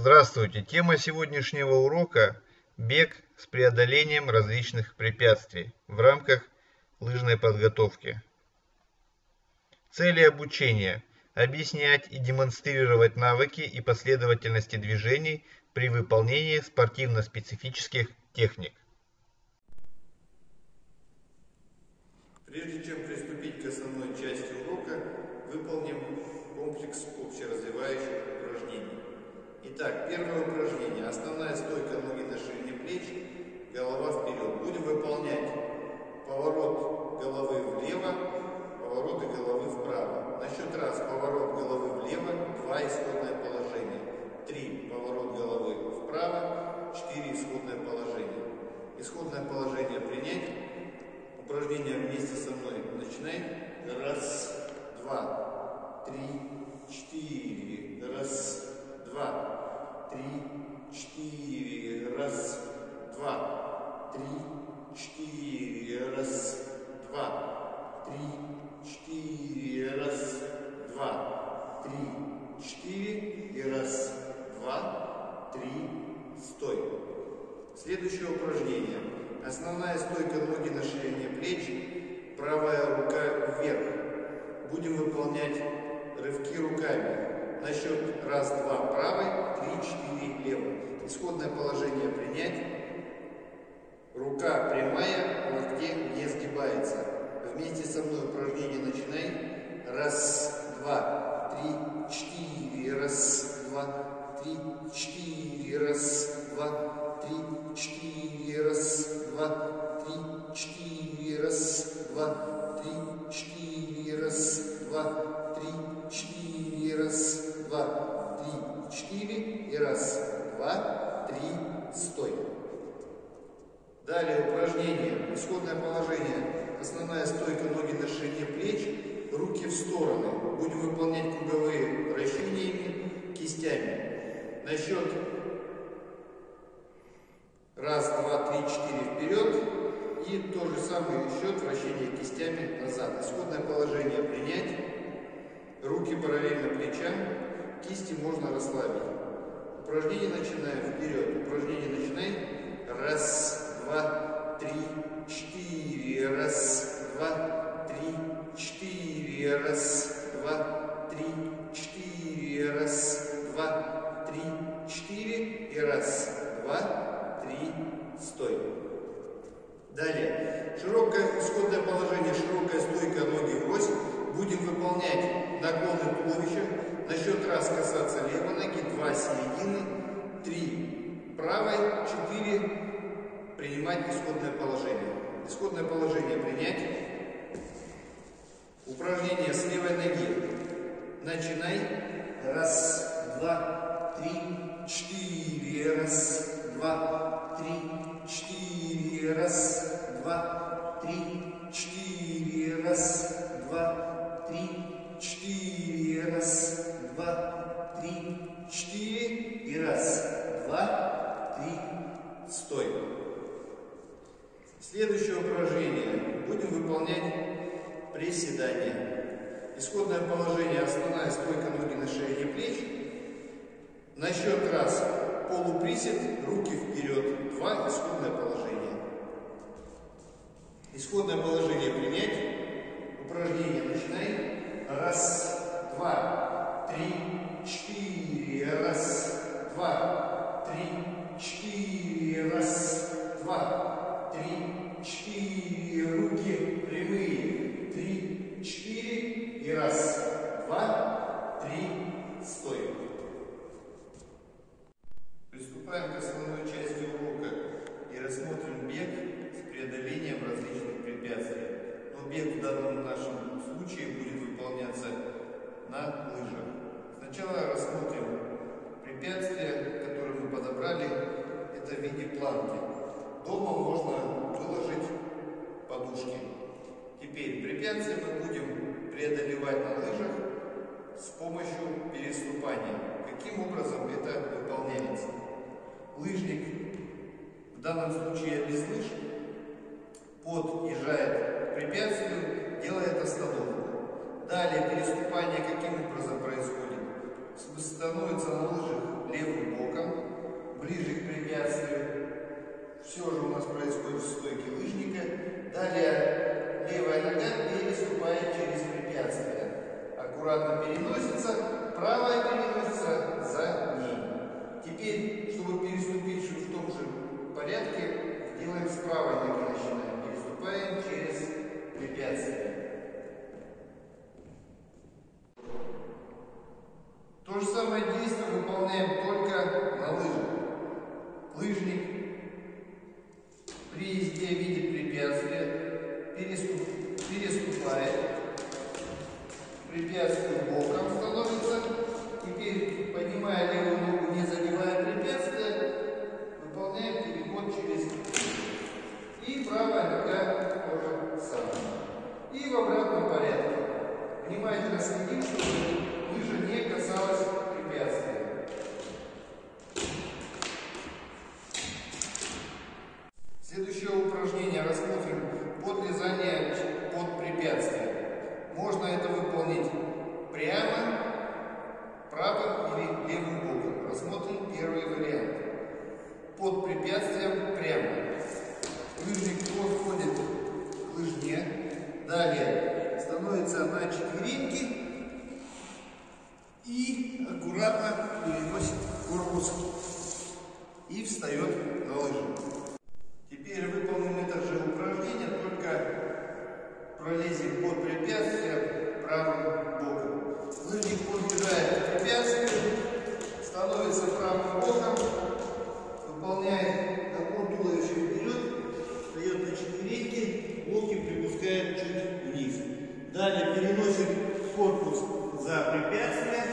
Здравствуйте! Тема сегодняшнего урока – бег с преодолением различных препятствий в рамках лыжной подготовки. Цели обучения – объяснять и демонстрировать навыки и последовательности движений при выполнении спортивно-специфических техник. Прежде чем Итак, первое упражнение. Основная стойка ноги на ширине плеч, голова вперед. Будем выполнять поворот головы влево, повороты головы вправо. На счет раз поворот головы влево, два исходное положение. Три поворот головы вправо, четыре исходное положение. Исходное положение принять. Упражнение вместе со мной. Начинаем. Раз, два, три, четыре. Раз, два, три, четыре, раз, два, три, четыре, раз, два, три, четыре, раз, два, три, четыре и раз, два, три, стой. Следующее упражнение. Основная стойка ноги на ширине плеч, правая рука вверх. Будем выполнять рывки руками. На счет раз, два правый, три, четыре левый. Исходное положение принять. Рука прямая, локте не сгибается. Вместе со мной упражнение начинай. Раз, два, три, четыре. Раз, два, три, четыре. Раз, два, три, четыре. Раз, два, три, четыре. Раз, два, три, четыре. Раз, два, три, четыре. Раз, два, три, четыре. И раз, два, три, стой. Далее упражнение. Исходное положение. Основная стойка ноги на ширине плеч, руки в стороны. Будем выполнять круговые вращениями кистями. На счет раз, два, три, четыре вперед. И то же самое счет вращения кистями назад. Исходное положение принять. Руки параллельно плечам. Кисти можно расслабить. Упражнение начинаем вперед. Упражнение начинаем. Раз, два, три, четыре. Раз, два, три, четыре. Раз, два, три, четыре. Раз, два, три, четыре. И раз, два, три, стой. Далее. Широкое исходное положение, широкая стойка, ноги врозь. Будем выполнять наклоны туловища. На счет раз касаться левой ноги, два середины, три правой, четыре принимать исходное положение. Исходное положение принять. Приседания. Исходное положение. Основная стойка ноги на ширине плеч. На счет раз полуприсед, руки вперед. Два исходное положение. Исходное положение принять. Упражнение начинай. Раз, два, три, четыре. Раз, два, три, четыре. Раз, два, три, четыре. Руки прямые. Три, четыре. И раз, два, три, стой. Приступаем к основной части урока и рассмотрим бег с преодолением различных препятствий. Но бег в данном нашем случае будет выполняться на лыжах. Сначала рассмотрим препятствия, которые мы подобрали. Это в виде планки. Дома можно выложить подушки. Теперь препятствия мы будем преодолевать на лыжах с помощью переступания. Каким образом это выполняется? Лыжник, в данном случае без лыж, подъезжает к препятствию, делает остановку. Далее переступание каким образом происходит? Становится на лыжах левым боком, ближе к препятствию. Все же у нас стойке лыжника. Далее левая нога переступает через препятствие. Аккуратно переносится, правая переносится за ней. Теперь, чтобы переступить в том же порядке, делаем с правой ноги начинаем. Переступаем через препятствие. То же самое действие выполняем только на лыжах. Лыжник при езде видит препятствие, переступ, переступает, препятствие боком становится. Теперь, поднимая левую ногу, не задевая препятствие, выполняем переход через и правая нога тоже самое. И в обратном порядке. Внимательно следим, чтобы лыжа не касалась препятствия. Следующее упражнение рассмотрим подлезание под препятствие. Можно это выполнить прямо, правым или левым боком. Рассмотрим первый вариант. Под препятствием прямо. Лыжник подходит к лыжне. Далее становится на четвереньки и аккуратно переносит корпус и встает на лыжи. Теперь выполним это же упражнение, только пролезем под препятствие правым боком. Лыжник подбежает к препятствию, становится правым боком, выполняет наклон туловища вперед, встает на четвереньки, локти припускает чуть вниз. Далее переносит корпус за препятствие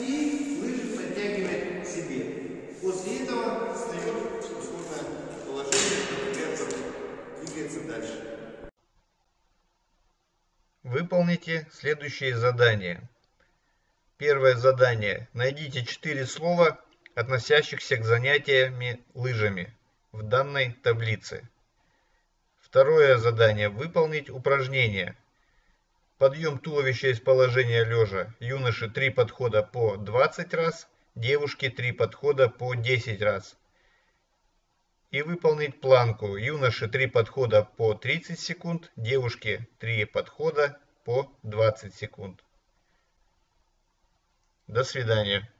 и лыжи подтягивает к себе. После этого встает в исходное положение, двигается дальше. Выполните следующие задания. Первое задание. Найдите четыре слова, относящихся к занятиями лыжами в данной таблице. Второе задание. Выполнить упражнение – Подъем туловища из положения лежа. Юноши 3 подхода по 20 раз, девушки 3 подхода по 10 раз. И выполнить планку. Юноши 3 подхода по 30 секунд, девушки 3 подхода по 20 секунд. До свидания.